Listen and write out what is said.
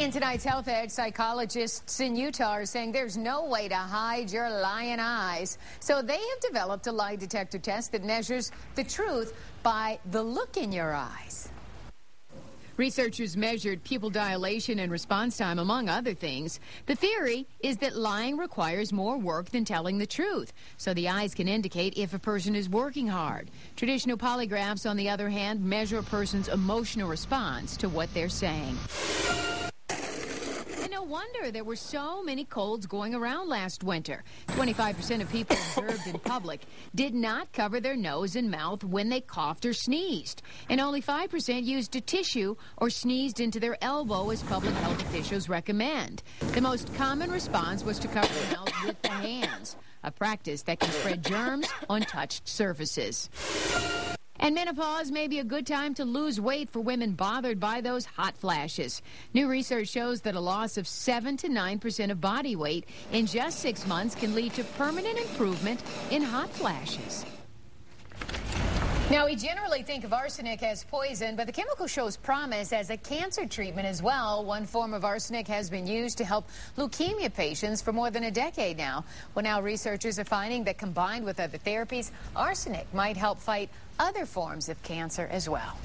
In tonight's Health Edge, psychologists in Utah are saying there's no way to hide your lying eyes. So they have developed a lie detector test that measures the truth by the look in your eyes. Researchers measured pupil dilation and response time, among other things. The theory is that lying requires more work than telling the truth, so the eyes can indicate if a person is working hard. Traditional polygraphs, on the other hand, measure a person's emotional response to what they're saying wonder there were so many colds going around last winter. 25% of people observed in public did not cover their nose and mouth when they coughed or sneezed. And only 5% used a tissue or sneezed into their elbow as public health officials recommend. The most common response was to cover the mouth with the hands, a practice that can spread germs on touched surfaces. And menopause may be a good time to lose weight for women bothered by those hot flashes. New research shows that a loss of 7 to 9% of body weight in just six months can lead to permanent improvement in hot flashes. Now, we generally think of arsenic as poison, but the chemical shows promise as a cancer treatment as well. One form of arsenic has been used to help leukemia patients for more than a decade now. Well, now researchers are finding that combined with other therapies, arsenic might help fight other forms of cancer as well.